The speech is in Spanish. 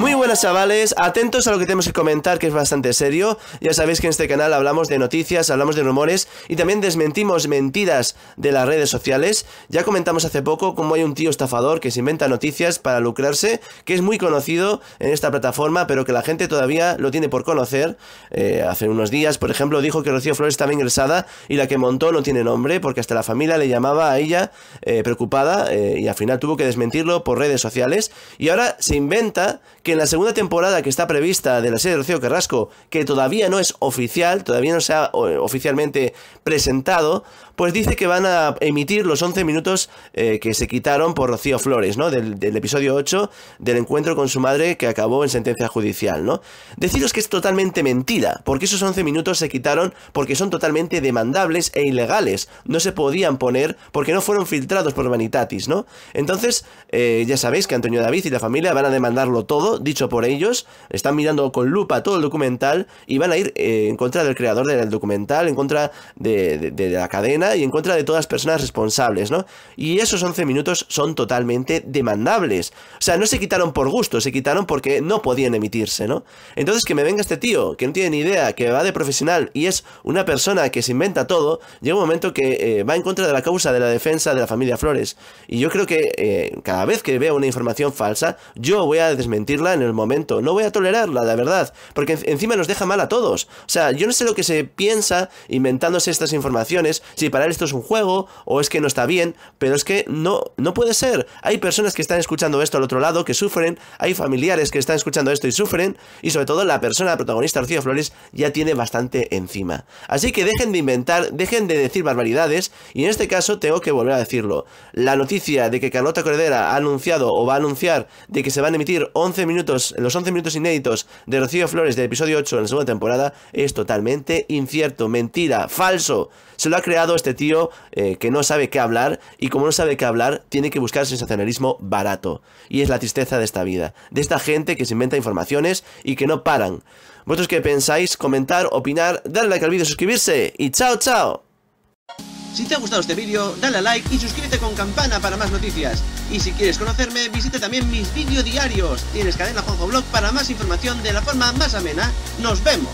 Muy buenas chavales, atentos a lo que tenemos que comentar que es bastante serio. Ya sabéis que en este canal hablamos de noticias, hablamos de rumores Y también desmentimos mentiras de las redes sociales. Ya comentamos hace poco cómo hay un tío estafador que se inventa noticias para lucrarse Que es muy conocido en esta plataforma pero que la gente todavía lo tiene por conocer. Eh, Hace unos días, por ejemplo, dijo que Rocío Flores estaba ingresada Y la que montó no tiene nombre porque hasta la familia le llamaba a ella eh, preocupada eh, Y al final tuvo que desmentirlo por redes sociales. Y ahora se inventa que en la segunda temporada que está prevista de la serie de Rocío Carrasco, que todavía no es oficial, todavía no se ha oficialmente presentado, pues dice que van a emitir los 11 minutos eh, que se quitaron por Rocío Flores, ¿no? Del, episodio 8 del encuentro con su madre que acabó en sentencia judicial, ¿no? Deciros que es totalmente mentira, porque esos 11 minutos se quitaron porque son totalmente demandables e ilegales, no se podían poner porque no fueron filtrados por Vanitatis, ¿no? Entonces, eh, ya sabéis que Antonio David y la familia van a demandarlo todo, dicho por ellos, están mirando con lupa todo el documental y van a ir eh, en contra del creador del documental, en contra de la cadena, y en contra de todas las personas responsables, ¿no? Y esos 11 minutos son totalmente demandables. O sea, no se quitaron por gusto, se quitaron porque no podían emitirse, ¿no? Entonces que me venga este tío, que no tiene ni idea, que va de profesional y es una persona que se inventa todo, llega un momento que eh, va en contra de la causa de la defensa de la familia Flores. Y yo creo que eh, cada vez que veo una información falsa, yo voy a en el momento. No voy a tolerarla, la verdad. Porque encima nos deja mal a todos. O sea, yo no sé lo que se piensa inventándose estas informaciones, si para esto es un juego o es que no está bien, pero es que no, no puede ser. Hay personas que están escuchando esto al otro lado que sufren, hay familiares que están escuchando esto y sufren, y sobre todo la persona, la protagonista Rocío Flores, ya tiene bastante encima. Así que dejen de inventar, dejen de decir barbaridades, y en este caso tengo que volver a decirlo. La noticia de que Carlota Cordera ha anunciado o va a anunciar de que se van a emitir 11 minutos, los 11 minutos inéditos de Rocío Flores del episodio 8 en la segunda temporada es totalmente incierto, mentira, falso. Se lo ha creado este tío eh, que no sabe qué hablar y como no sabe qué hablar, tiene que buscar sensacionalismo barato. Y es la tristeza de esta vida, de esta gente que se inventa informaciones y que no paran. ¿Vosotros qué pensáis? Comentar, opinar, darle like al vídeo, suscribirse y chao, chao. Si te ha gustado este vídeo, dale a like y suscríbete con campana para más noticias. Y si quieres conocerme, visita también mis vídeos diarios. Tienes cadena Juanjo Blog para más información de la forma más amena. ¡Nos vemos!